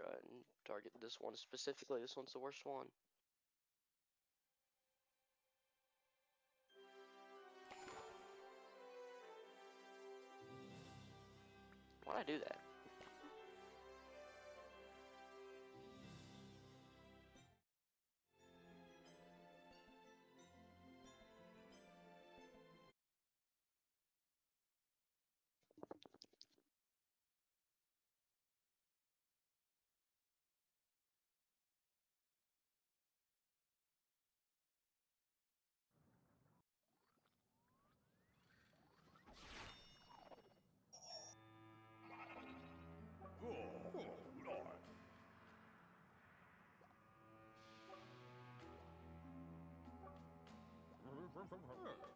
try and target this one specifically. This one's the worst one. Why'd I do that? I'm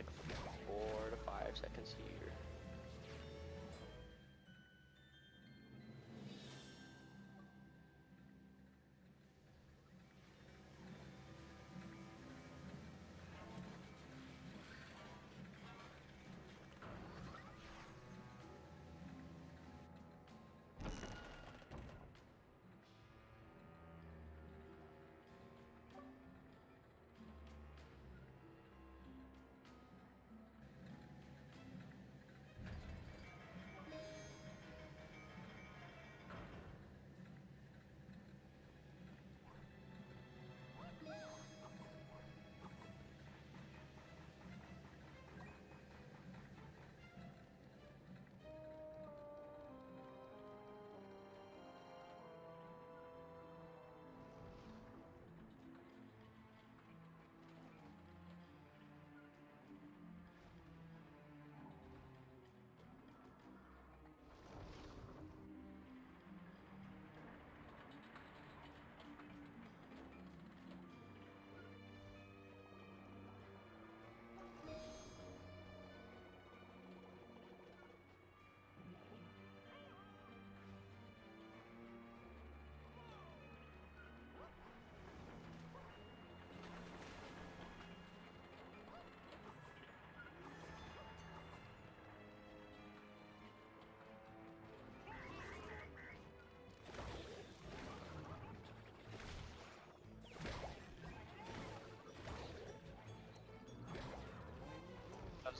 like four to five seconds here. That's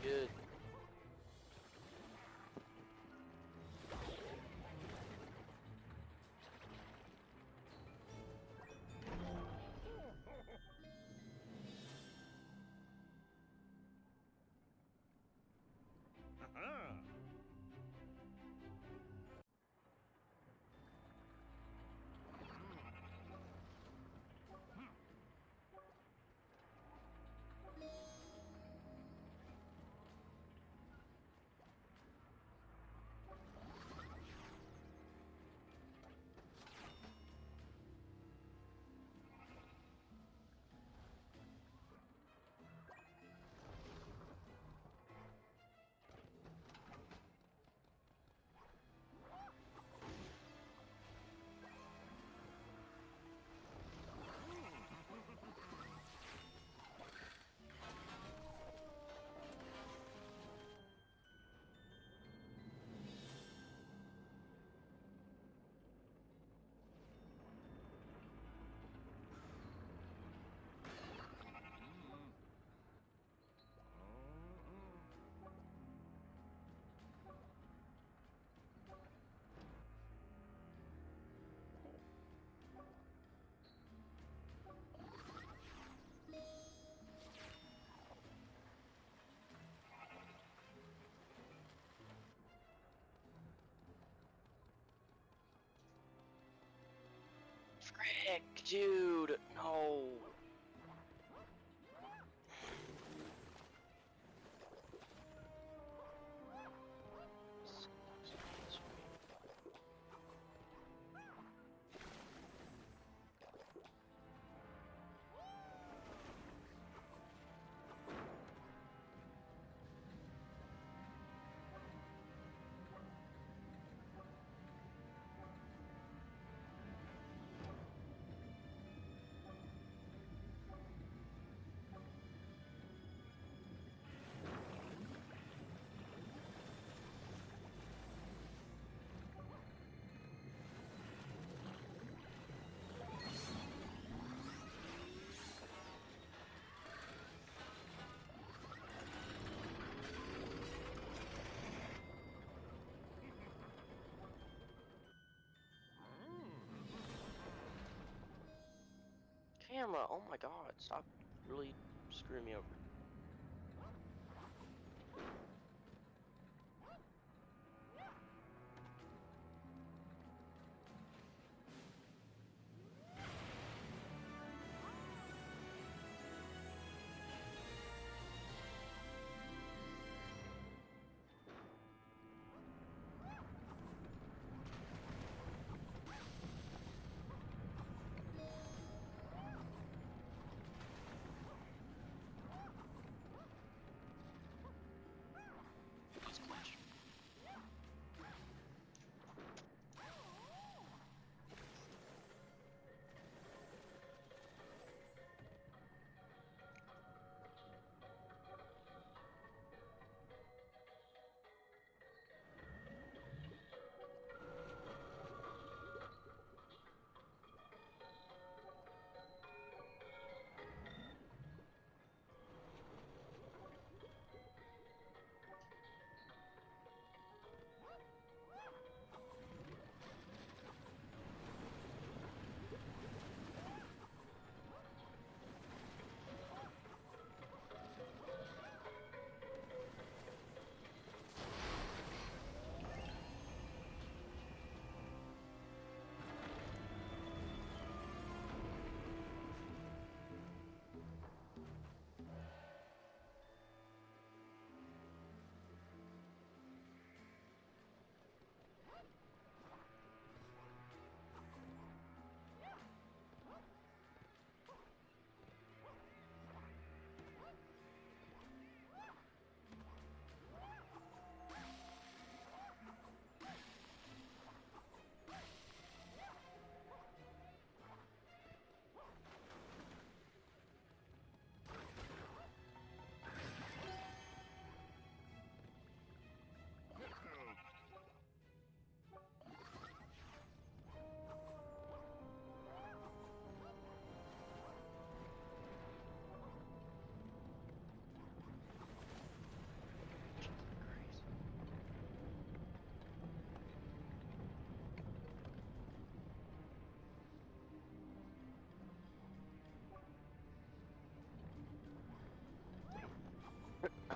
good. Dude, no. Camera, oh my god, stop really screwing me over.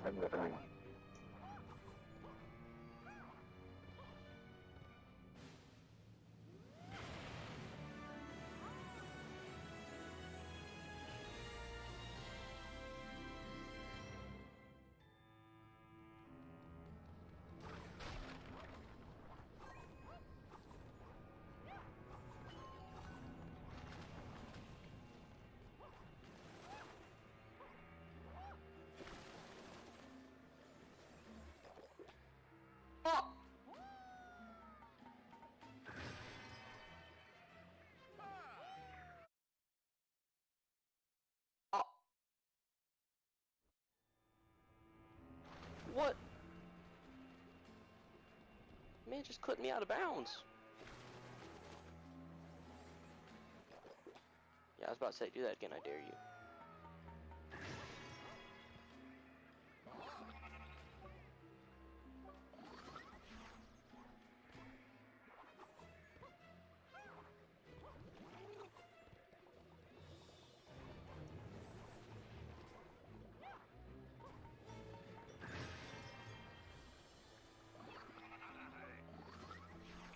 Oh! What? Man just clipped me out of bounds. Yeah, I was about to say, do that again, I dare you.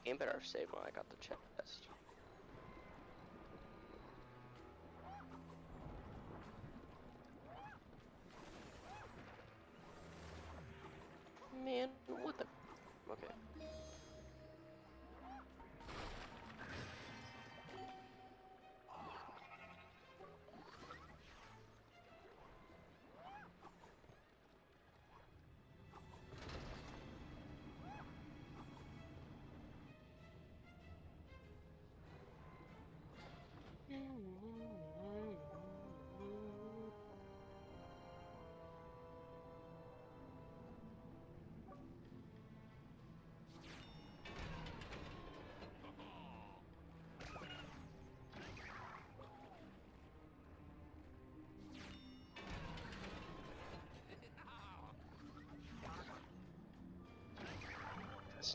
Game better have saved when I got the chest.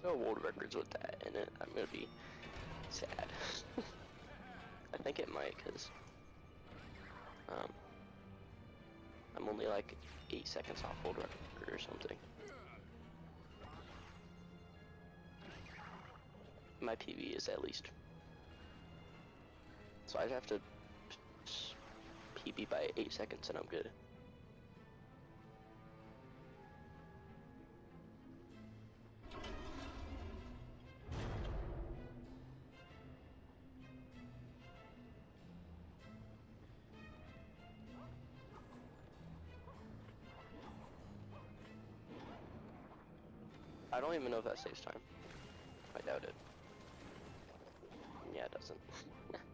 No world records with that in it. I'm gonna be sad. I think it might, cause um, I'm only like eight seconds off world record or something. My PB is at least. So I'd have to PB by eight seconds and I'm good. I don't even know if that saves time. I doubt it. Yeah, it doesn't.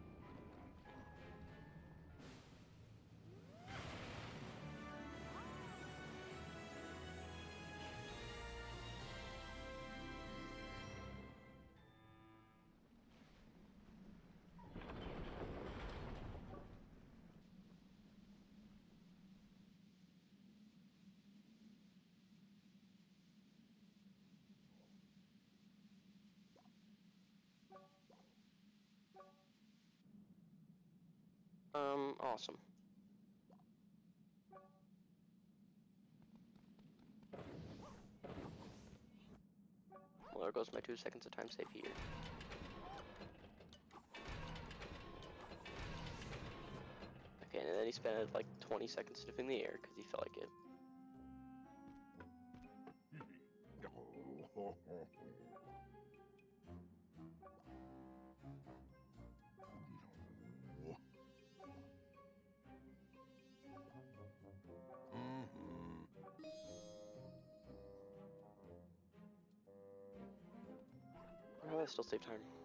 Um, awesome. Well, there goes my two seconds of time save here. Okay, and then he spent like 20 seconds sniffing the air because he felt like it. I still save time.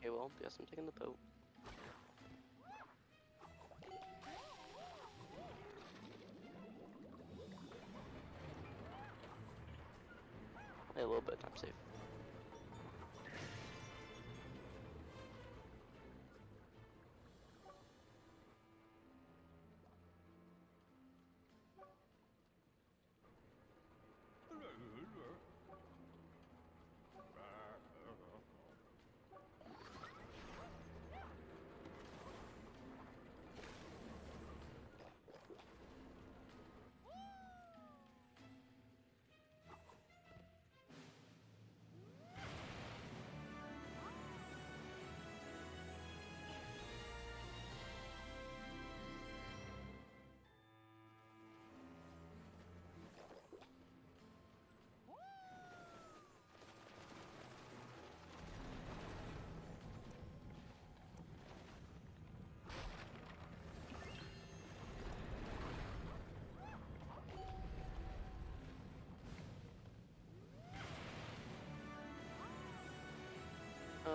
Okay, well, guess I'm taking the boat. Hey, a little bit I'm time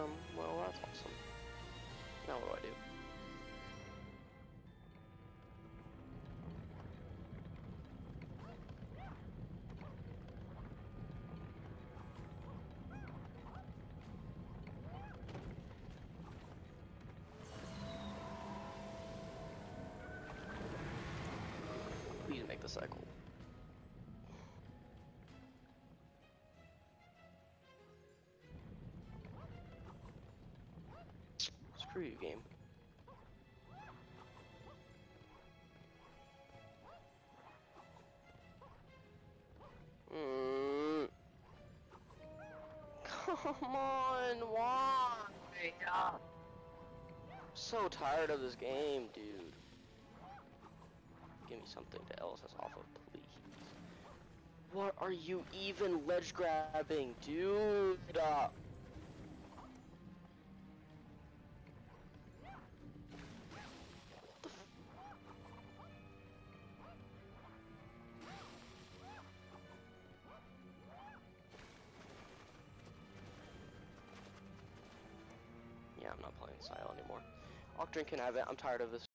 Um, well, that's awesome. Now what do I do? Please make the cycle. Come on, why? Ah. So tired of this game, dude. Give me something to else that's off of, please. What are you even ledge grabbing, dude? Uh, not playing Sile anymore. Octane can have it. I'm tired of this